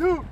Dude!